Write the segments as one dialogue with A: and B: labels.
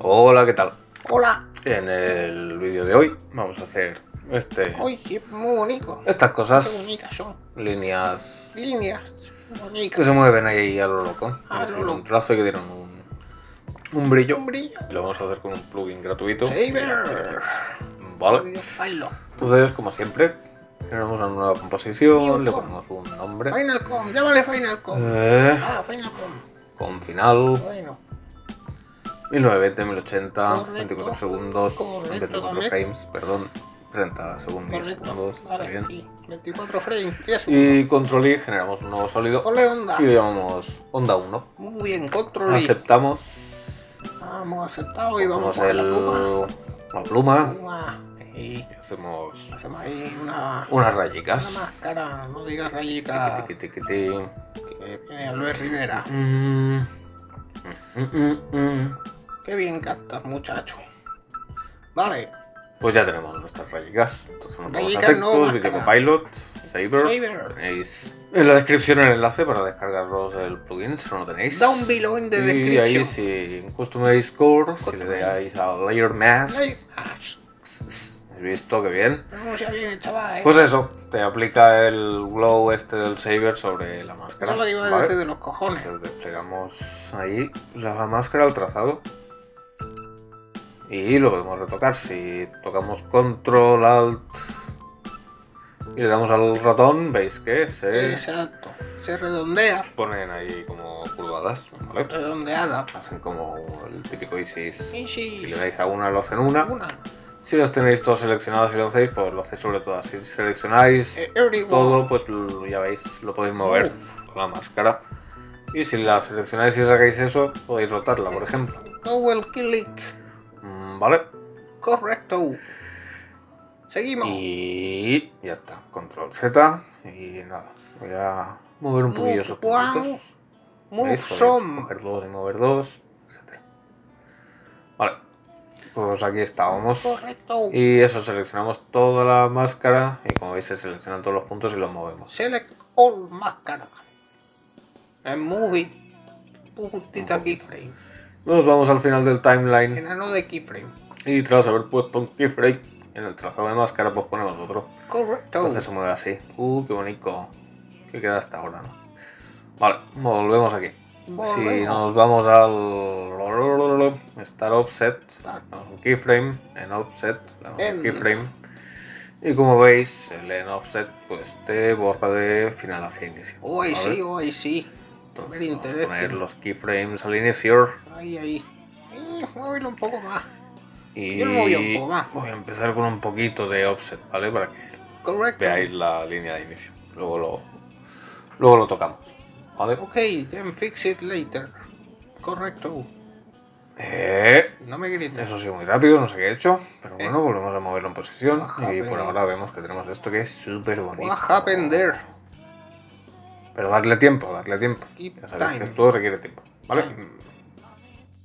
A: Hola, ¿qué tal?
B: Hola.
A: En el vídeo de hoy vamos a hacer este,
B: Uy, qué muy bonito.
A: estas
B: Qué
A: cosas,
B: bonitas son.
A: líneas
B: Líneas
A: que
B: bonitas.
A: se mueven ahí a lo loco.
B: A
A: que
B: lo loco.
A: un trazo y que tienen un, un brillo.
B: Un brillo.
A: Y lo vamos a hacer con un plugin gratuito.
B: Saber.
A: Vale. Entonces, como siempre, generamos una nueva composición, le ponemos un nombre.
B: Final Com. Llámale Final Com.
A: Eh,
B: Ah, Final Com.
A: con final
B: Bueno.
A: 1920, 1080,
B: Correcto.
A: 24 segundos,
B: Correcto,
A: 24
B: también.
A: frames, perdón, 30 segundos, 10
B: Correcto.
A: segundos, está
B: Vale,
A: bien.
B: aquí. 24 frames. Y.
A: Y control I generamos un nuevo sólido
B: Ponle onda.
A: y le llamamos onda 1.
B: Muy bien, control. I.
A: Aceptamos,
B: Vamos aceptado y vamos a coger la pluma.
A: el, la pluma
B: Pluma. Y
A: y hacemos
B: hacemos ahí una,
A: unas
B: una
A: rayicas.
B: máscara. No digas rayita.
A: Tiqui, tiqui, tiqui.
B: Que viene Luis Rivera.
A: Mm, mm, mm, mm.
B: Qué bien cantas, muchacho. Vale.
A: Pues ya tenemos nuestras rayicas. Entonces nos vamos a
B: no
A: Pilot, Saber.
B: Saber.
A: Tenéis en la descripción el enlace para descargaros el plugin si no lo tenéis.
B: Down below in the
A: y ahí si en Customize Core, si le dais a Layer Mask,
B: Ay, ash.
A: ¿has visto que bien?
B: Pronuncia bien, chaval. eh.
A: Pues eso, te aplica el glow este del Saber sobre la máscara.
B: Eso es lo iba a decir de los cojones.
A: Entonces desplegamos ahí la máscara al trazado. Y lo podemos retocar. Si tocamos Control Alt y le damos al ratón, veis que se
B: Exacto. Se redondea.
A: ponen ahí como curvadas. ¿vale?
B: Redondeada.
A: Hacen como el típico ISIS.
B: Sí.
A: Si le dais a una, lo hacen una.
B: Una.
A: Si los tenéis todos seleccionados y lo hacéis, pues lo hacéis sobre todas. Si seleccionáis
B: Eh,
A: todo, pues ya veis, lo podéis mover
B: Uf.
A: con la máscara. Y si la seleccionáis y sacáis eso, podéis rotarla, por ejemplo.
B: Double click.
A: ¿Vale?
B: Correcto. Seguimos.
A: Y ya está. Control Z. Y nada. Voy a mover un poquillo esos puntitos.
B: Move some.
A: Coger dos y mover dos, etc. Vale. Pues aquí estábamos.
B: Correcto.
A: Y eso, seleccionamos toda la máscara. Y como veis, se seleccionan todos los puntos y los movemos.
B: Select all máscara. En movie. Puntita keyframe.
A: Nos vamos al final del timeline.
B: Enano de keyframe.
A: Y tras haber puesto un keyframe en el trazado de máscara, pues ponemos otro.
B: Correcto.
A: Entonces se mueve así. Uh, qué bonito. Que queda hasta ahora, ¿no? Vale, volvemos aquí. Si nos vamos al Start Offset, un keyframe, en Offset,
B: End.
A: keyframe. Y como veis, el en Offset pues te borra de final hacia inicio.
B: Oh,
A: ¿vale?
B: sí, ahí sí.
A: Entonces poner los keyframes al inicio.
B: Ahí, ahí. Eh, muévelo un poco más.
A: Y
B: Yo lo moví un poco más.
A: voy a empezar con un poquito de offset, ¿vale? Para que
B: Correcto.
A: veáis la línea de inicio. Luego lo, luego lo tocamos, ¿vale?
B: Ok, then fix it later. Correcto.
A: Eh,
B: No me grites.
A: eso sí, muy rápido, no sé qué he hecho. Pero
B: Eh.
A: bueno, volvemos a moverlo en posición.
B: What
A: Y por
B: happened?
A: ahora vemos que tenemos esto que es súper bonito.
B: What happened there?
A: Pero darle tiempo, darle tiempo. Ya sabéis que esto requiere tiempo, ¿vale?
B: Time.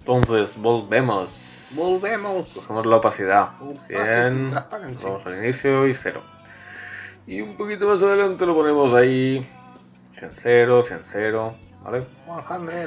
A: Entonces, volvemos.
B: Volvemos.
A: Cogemos la opacidad.
B: Opacity,
A: 100.
B: transparency.
A: Vamos al inicio y 0. Y un poquito más adelante lo ponemos ahí. 100, 0, 100, 0. ¿Vale?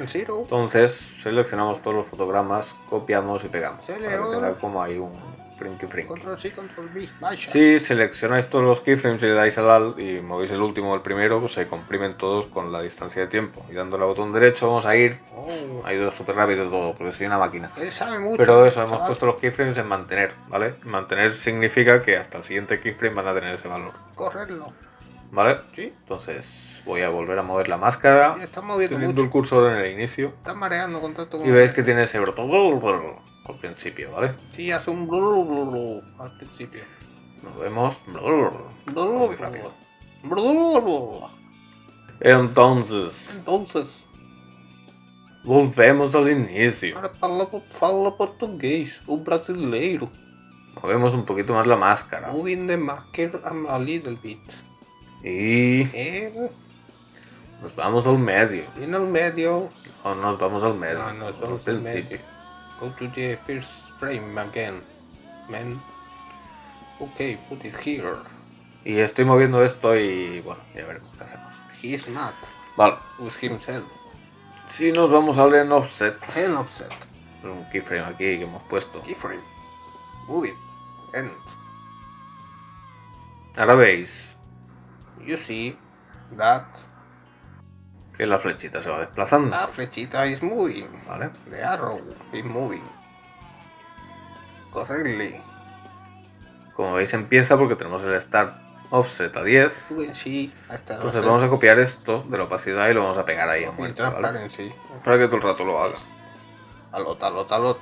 B: 100.
A: Entonces seleccionamos todos los fotogramas, copiamos y pegamos. Para que tenga como ahí un frinky frinky.
B: Control C, control V. Vaya.
A: Si seleccionáis todos los keyframes y le dais al alt y movéis el último o el primero, pues se comprimen todos con la distancia de tiempo. Y dándole al botón derecho vamos a ir.
B: Oh,
A: Ha ido súper rápido todo, porque soy una máquina.
B: él sabe mucho.
A: Pero eso, hemos
B: chaval.
A: puesto los keyframes en mantener, ¿vale? Mantener significa que hasta el siguiente keyframe van a tener ese valor,
B: Correrlo.
A: ¿vale?
B: Sí.
A: Entonces voy a volver a mover la máscara,
B: Ya está moviendo
A: teniendo el
B: mucho.
A: cursor en el inicio.
B: Está mareando con tanto.
A: Y veis que tiene ese botón al principio, ¿vale?
B: Sí, hace un blu, blu, blu al principio.
A: Nos vemos
B: Blu,
A: muy
B: blu,
A: rápido.
B: blu, blu, blu.
A: Entonces,
B: Entonces,
A: volvemos al inicio.
B: agora fala, fala português, o brasileiro.
A: Movemos un poquito más la máscara.
B: Moving the marker a little bit.
A: Y
B: Eh,
A: nos vamos al medio.
B: en el medio,
A: O nos vamos al medio.
B: No, nos
A: al
B: vamos al
A: principio.
B: Go to the first frame again. Man. Okay, put it here.
A: Y estoy moviendo esto y bueno, ya veremos qué hacemos.
B: He is mad
A: Vale.
B: with himself.
A: Si nos vamos al en offset,
B: En offset.
A: un keyframe aquí que hemos puesto.
B: Keyframe. Moving. End.
A: Ahora veis
B: You see that
A: que la flechita se va desplazando.
B: la flechita is moving.
A: ¿Vale?
B: The arrow is moving. Correctly.
A: Como veis empieza porque tenemos el start offset a 10.
B: You can see hasta no
A: Entonces vamos a copiar esto de la opacidad y lo vamos a pegar ahí a
B: copy
A: muerte, ¿vale?
B: transparency.
A: Para que todo el rato lo hagas.
B: Alot, alot, alot.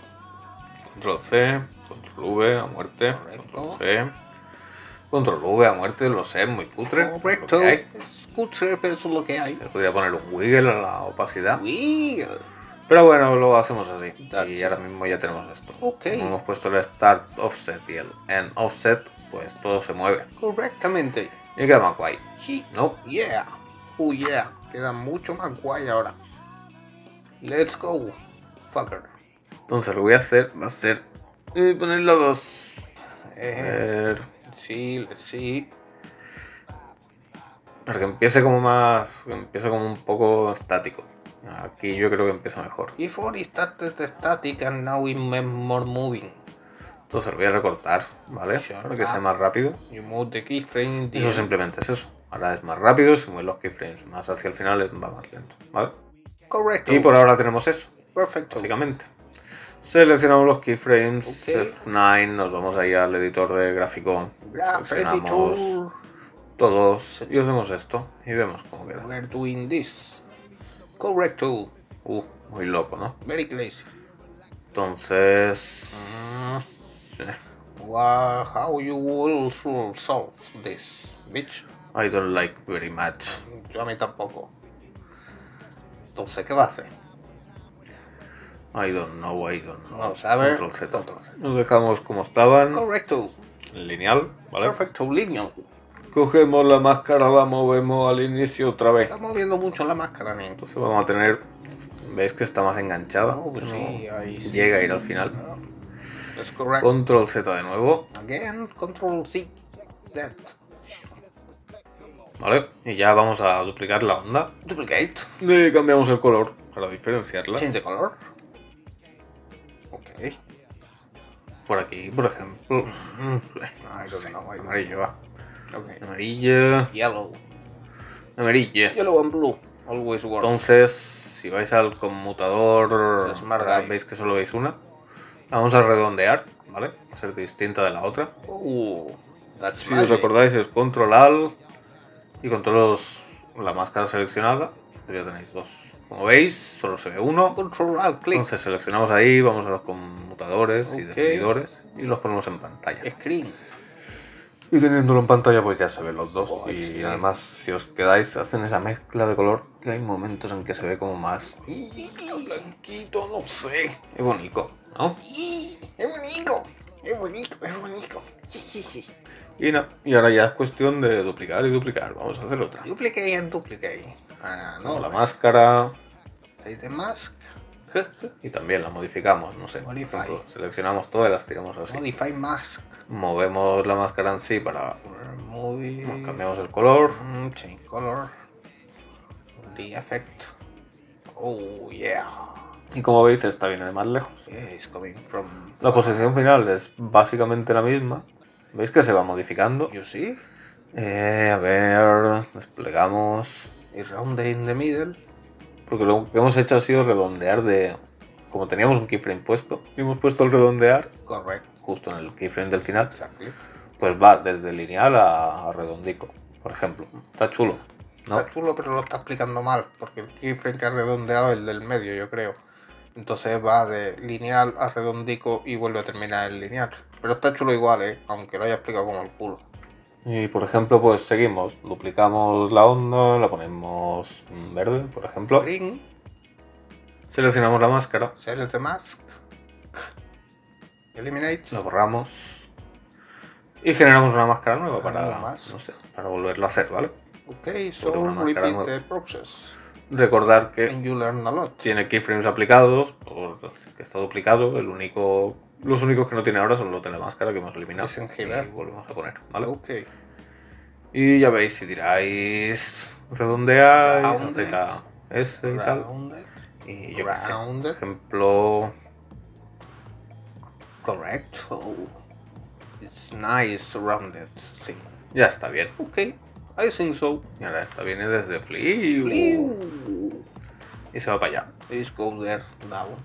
A: Control C, Control V a muerte,
B: Correcto.
A: Control C, Control V a muerte, lo sé, muy putre.
B: Correcto. Es cutre, pero eso es lo que hay.
A: Se podría poner un wiggle a la opacidad.
B: Wiggle.
A: Pero bueno, lo hacemos así.
B: That's
A: y ahora mismo ya tenemos esto.
B: Ok.
A: Como hemos puesto el start offset y el end offset, pues todo se mueve.
B: Correctamente.
A: Y queda más guay.
B: Sí.
A: ¿No?
B: Yeah. Oh yeah. Queda mucho más guay ahora. Let's go. Fucker.
A: Entonces lo voy a hacer va a ser eh, ponerlo dos. A
B: Eh,
A: ver,
B: sí, sí.
A: para que empiece como más. empiece como un poco estático. Aquí yo creo que empieza mejor.
B: Before it started static and now it more moving.
A: Entonces lo voy a recortar, ¿vale?
B: Sure.
A: Para que sea más rápido.
B: You move the keyframe
A: Eso simplemente es eso. Ahora es más rápido, si mueven los keyframes más hacia el final va más lento, ¿vale?
B: Correcto.
A: Y por ahora tenemos eso,
B: Perfecto.
A: básicamente. Seleccionamos los keyframes,
B: Ok.
A: F9, nos vamos ahí al editor de gráfico,
B: Graph editor.
A: todos, y hacemos esto, y vemos cómo queda.
B: We're doing this. Correcto.
A: Uh, muy loco, ¿no?
B: Very crazy.
A: Entonces... sí.
B: Wha- how you will sol- solve this, bitch?
A: I don't like very much.
B: Yo a mí tampoco. Entonces, ¿qué va a hacer?
A: I don't know, I don't know.
B: Vamos a ver.
A: Control Z.
B: Control Z.
A: Nos dejamos como estaban,
B: Correcto.
A: lineal, ¿vale?
B: Perfecto, lineal.
A: Cogemos la máscara, la movemos al inicio otra vez.
B: Está moviendo mucho la máscara, Nico.
A: Entonces vamos a tener. ¿Veis que está más enganchada?
B: Oh, pues
A: No
B: sí, ahí sí.
A: Llega a ir al final.
B: That's correct.
A: Control Z de nuevo,
B: Again, control C. Z.
A: ¿vale? Y ya vamos a duplicar la onda.
B: Duplicate.
A: Le cambiamos el color para diferenciarla.
B: Change the color.
A: Por aquí, por ejemplo.
B: I don't
A: Amarillo, va.
B: know. Ok.
A: Amarilla.
B: Yellow.
A: Amarilla.
B: Yellow and blue. Always work.
A: Entonces, si vais al conmutador, veis que solo veis una. La vamos a redondear, ¿vale? A ser distinta de la otra.
B: That's
A: Si os
B: magic.
A: recordáis es control alt y con todos la máscara seleccionada. pues ya tenéis dos. Como veis, solo se ve uno.
B: Control alt click.
A: Entonces seleccionamos ahí, vamos a los conmutadores y definidores y los ponemos en pantalla.
B: Screen.
A: Y teniéndolo en pantalla pues ya se ven los dos.
B: Oh,
A: y
B: sí.
A: además si os quedáis hacen esa mezcla de color que hay momentos en que se ve como más blanquito, no sé. Es bonito, ¿no?
B: ¡Y! ¡Es bonito! ¡Es bonito! ¡Es bonito! Sí, sí, sí.
A: Y, no, y ahora ya es cuestión de duplicar y duplicar. Vamos a hacer otra.
B: Duplicate and duplicate. Ah, no,
A: No, la máscara,
B: mask.
A: y también la modificamos, no sé. por
B: Modify.
A: ejemplo, seleccionamos todas y las tiramos así.
B: Modify mask.
A: Movemos la máscara en sí para. Cambiamos el color.
B: Mm, change color. The effect. Oh, yeah.
A: Y como veis, esta viene de más lejos.
B: Yeah, it's coming from.
A: La posición final es básicamente la misma. ¿Veis que se va modificando?
B: You see?
A: Eh, a ver, desplegamos.
B: It's rounded in the middle.
A: Porque lo que hemos hecho ha sido redondear de. Como teníamos un keyframe puesto, y hemos puesto el redondear
B: Correct.
A: justo en el keyframe del final.
B: Exactly.
A: Pues va desde lineal a, a redondico, por ejemplo. Está chulo, ¿no?
B: Está chulo, pero lo está explicando mal. Porque el keyframe que ha redondeado es el del medio, yo creo. Entonces va de lineal a redondico y vuelve a terminar en lineal. Pero está chulo igual, ¿eh? Aunque lo haya explicado como el culo.
A: Y por ejemplo, pues seguimos, duplicamos la onda, la ponemos verde, por ejemplo.
B: Green.
A: Seleccionamos la máscara,
B: Select the mask. Eliminate.
A: la borramos y generamos una máscara nueva para, no sé, para volverlo a hacer, ¿vale?
B: Ok, so repeat
A: nueva.
B: the process.
A: Recordar que
B: And you learn a lot.
A: tiene keyframes aplicados, porque está duplicado, el único, los únicos que no tiene ahora son los de la máscara que hemos eliminado.
B: GB.
A: Y volvemos a poner, ¿vale?
B: Ok.
A: Y ya veis, si tiráis, redondeáis, hacéis la S y tal. Y yo por ejemplo,
B: Correct. So it's nice rounded.
A: Sí, ya está bien.
B: Okay, I think so.
A: Y ahora esta viene desde Flew.
B: Flew.
A: Y se va para allá.
B: Please go there now.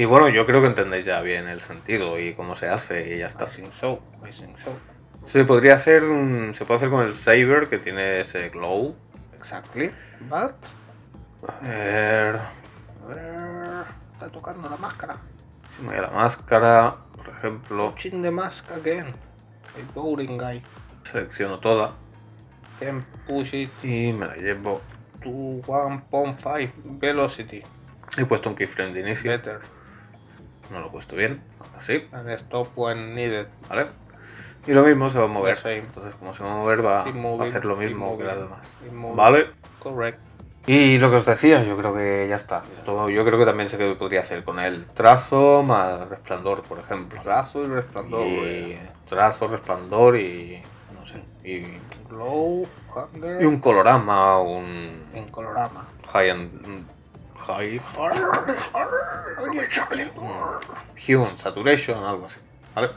A: Y bueno, yo creo que entendéis ya bien el sentido y cómo se hace y ya está.
B: so. I think so.
A: Se podría hacer, un- se puede hacer con el Saber que tiene ese glow.
B: Exactly. But
A: A ver,
B: a ver, está tocando la máscara.
A: si me la máscara, por ejemplo,
B: Touching the mask again. A boring guy.
A: selecciono toda
B: Can push it
A: y me la llevo.
B: to 1.5 velocity.
A: He puesto un keyframe de inicio,
B: Better.
A: No lo he puesto bien, ahora sí,
B: And stop when needed.
A: ¿vale? Y lo mismo se va a mover. Entonces, como se va a mover, va, a hacer lo mismo que las demás. ¿Vale?
B: Correct.
A: Y lo que os decía, yo creo que ya está. Esto yo creo que también se podría hacer con el trazo más resplandor, por ejemplo.
B: Trazo y resplandor.
A: Y trazo, resplandor y. no sé. Y,
B: Glow, Hunger.
A: y un colorama, un.
B: En colorama.
A: High and. High. Hue, saturation, algo así. ¿Vale?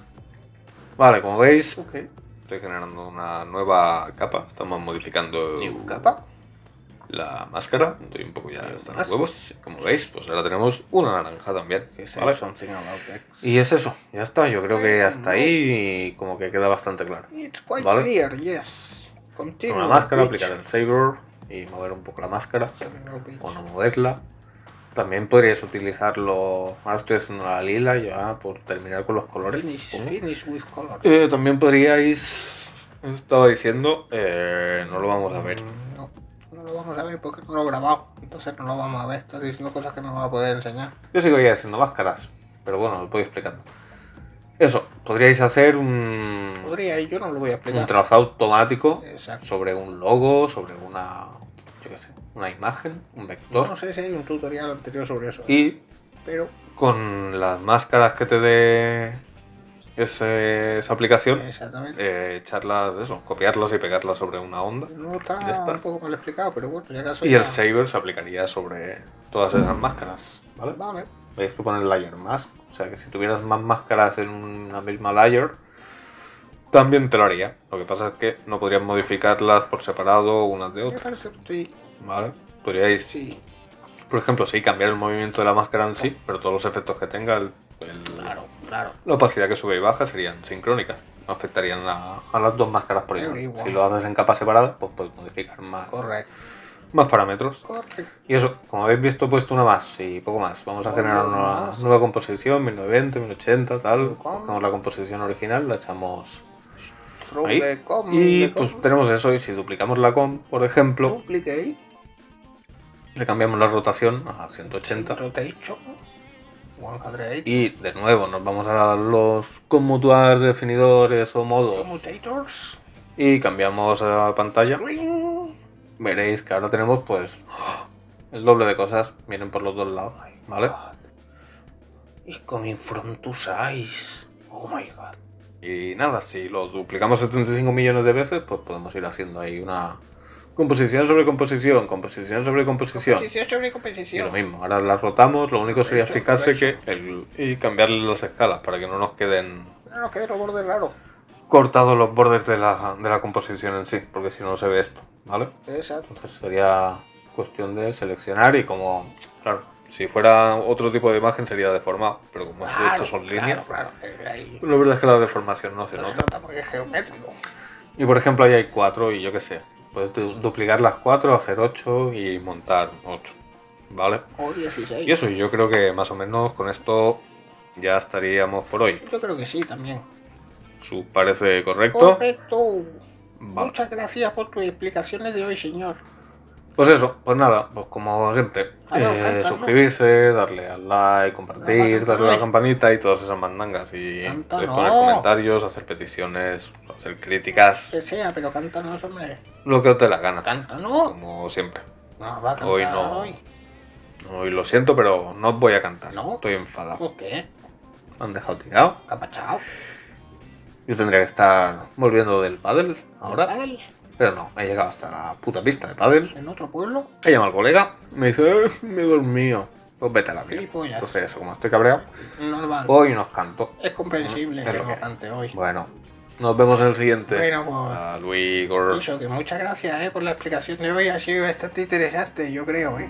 A: Vale, como veis, estoy generando una nueva capa. Estamos modificando
B: New capa.
A: la máscara. Estoy un poco ya están los huevos. Como veis, pues ahora tenemos una naranja también. Y es eso, ya está. Yo creo que hasta ahí como que queda bastante claro. Vale. Con la máscara, aplicar el saber y mover un poco la máscara. O no moverla. También podríais utilizarlo. Ahora estoy haciendo la lila ya por terminar con los colores.
B: Finish, with colors.
A: Eh, también podríais. Estaba diciendo, eh, no lo vamos a ver.
B: Mm, No, no lo vamos a ver porque no lo he grabado. Entonces no lo vamos a ver. Estás diciendo cosas que no va a poder enseñar.
A: Yo sigo ya haciendo máscaras, pero bueno, lo voy explicando. Eso, podríais hacer un,
B: Podría yo no lo voy a
A: un
B: explicar.
A: trazado automático
B: Exacto.
A: sobre un logo, sobre una, yo qué sé, una imagen, un vector.
B: No sé si hay un tutorial anterior sobre eso.
A: Y
B: Pero
A: con las máscaras que te dé ese- esa aplicación, eh, echarlas, eso, copiarlas y pegarlas sobre una onda.
B: No está,
A: ya está.
B: un poco mal explicado, pero bueno, ya acaso.
A: Y
B: ya-
A: el saber se aplicaría sobre todas esas máscaras, ¿vale?
B: Vale.
A: Veis que pone layer mask, o sea que si tuvieras más máscaras en una misma layer, también te lo haría. Lo que pasa es que no podrías modificarlas por separado unas de
B: Me
A: otras,
B: parece sí,
A: ¿vale? Podríais,
B: sí,
A: por ejemplo, sí, cambiar el movimiento de la máscara en sí, pero todos los efectos que tenga, el- el-
B: claro, claro.
A: la opacidad que sube y baja serían sincrónicas. No afectarían a, a las dos máscaras por igual. Si lo haces en capas separadas, pues puedes modificar más,
B: Correcto.
A: más parámetros.
B: Correcto.
A: Y eso, como habéis visto, he puesto una más y poco más. Vamos a generar una
B: más.
A: nueva composición, 1920, 1080, tal. La composición original, la echamos ahí.
B: com,
A: Y
B: com.
A: pues tenemos eso. Y si duplicamos la com, por ejemplo,
B: Duplicate.
A: Le cambiamos la rotación a 180.
B: Rotation. 180.
A: Y de nuevo nos vamos a los conmutuar definidores o modos
B: Commutators.
A: y cambiamos a pantalla.
B: Screen.
A: Veréis que ahora tenemos pues el doble de cosas. Vienen por los dos lados. ¿Vale?
B: It's coming from two sides. Oh my god.
A: Y nada, si lo duplicamos 75 millones de veces, pues podemos ir haciendo ahí una composición sobre composición, composición sobre composición.
B: Composición sobre
A: Y lo
B: composición.
A: mismo, ahora las rotamos, lo único sería
B: Eso,
A: fijarse que el, y cambiarle las escalas para que no nos queden
B: No nos quede los bordes raros.
A: cortados los bordes de la, de la composición en sí, porque si no no se ve esto, ¿vale?
B: Exacto.
A: Entonces sería cuestión de seleccionar y como, claro, si fuera otro tipo de imagen sería deformado, pero como
B: Claro,
A: estos son líneas,
B: claro. eh, ahí
A: la verdad es que la deformación no se
B: no se
A: nota.
B: nota porque es geométrico.
A: Y por ejemplo ahí hay cuatro y yo qué sé, puedes du- duplicar las cuatro, hacer ocho y montar ocho, ¿vale?
B: O 16.
A: Y eso, yo creo que más o menos con esto ya estaríamos por hoy.
B: Yo creo que sí también.
A: ¿Su parece correcto?
B: Correcto.
A: Vale.
B: Muchas gracias por tus explicaciones de hoy, señor.
A: Pues eso, pues nada, pues como siempre,
B: Ah, no,
A: eh,
B: canta, ¿no?
A: suscribirse, darle al like, compartir, darle a la campanita y todas esas mandangas. Y
B: Canta,
A: poner comentarios, hacer peticiones, hacer críticas,
B: Que sea, pero cántanos, hombre.
A: lo que os dé la gana,
B: Cántanos.
A: como siempre.
B: No, va a cantar
A: Hoy no.
B: hoy.
A: Hoy lo siento, pero no voy a cantar.
B: ¿No?
A: Estoy enfadado.
B: ¿Por qué?
A: Me han dejado tirado.
B: Capachao.
A: Yo tendría que estar volviendo del pádel ahora.
B: ¿Pádel?
A: Pero no, he llegado hasta la puta pista de pádel.
B: ¿En otro pueblo?
A: He llamado al colega, me dice, eh, me he dormido. pues vete a la mierda.
B: Gilipollas.
A: Entonces eso, como estoy cabreado,
B: Normal.
A: hoy nos canto.
B: Es comprensible
A: Es
B: que
A: lo
B: no
A: que hay.
B: cante hoy.
A: Bueno, nos vemos en el siguiente.
B: Bueno, pues.
A: Hasta luego.
B: Eso, que muchas gracias eh, por la explicación de hoy. Ha sido bastante interesante, yo creo. Eh.